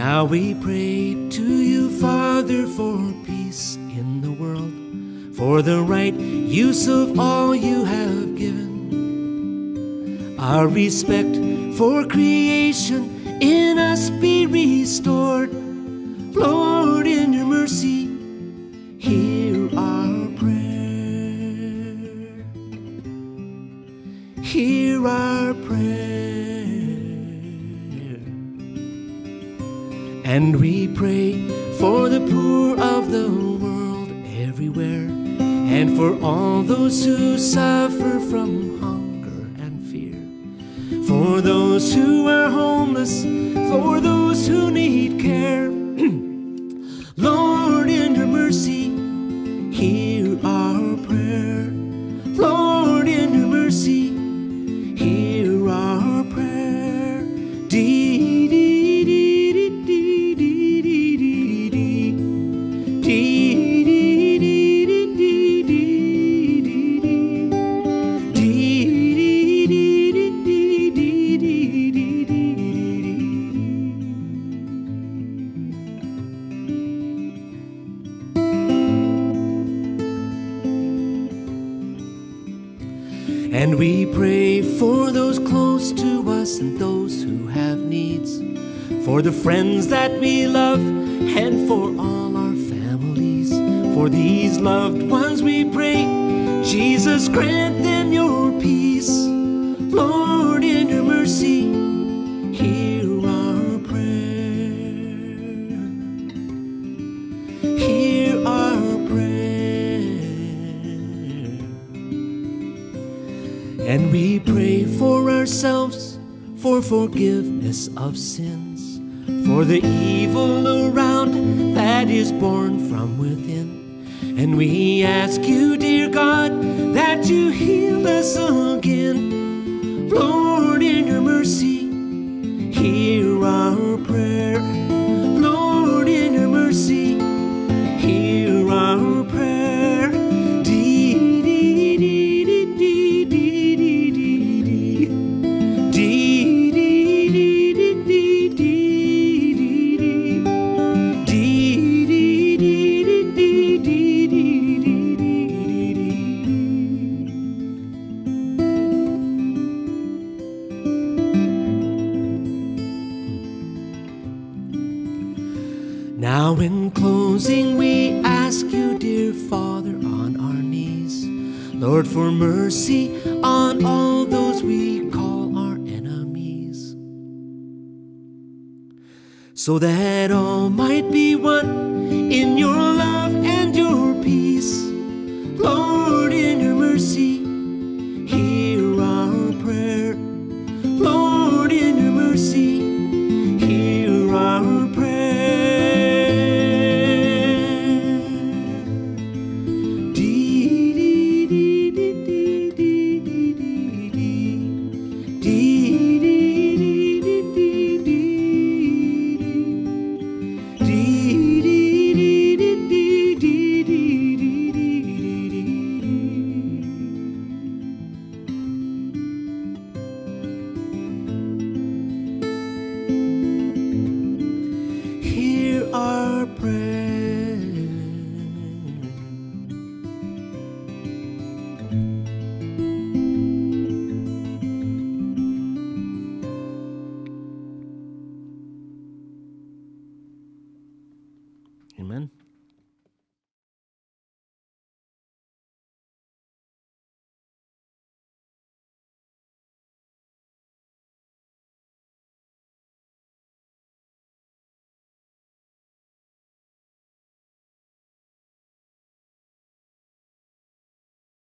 Now we pray to you, Father, for peace in the world, for the right use of all you have given. Our respect for creation in us be restored. Lord, in your mercy, And we pray for the poor of the world everywhere, and for all those who suffer from hunger and fear, for those who are homeless, for those who need And we pray for those close to us and those who have needs, for the friends that we love, and for all our families. For these loved ones we pray, Jesus, grant them your peace. And we pray for ourselves for forgiveness of sins, for the evil around that is born from within. And we ask you, dear God, that you heal us again. Lord, Now, in closing, we ask you, dear Father, on our knees, Lord, for mercy on all those we call our enemies, so that all might be one in your love and your peace. Lord,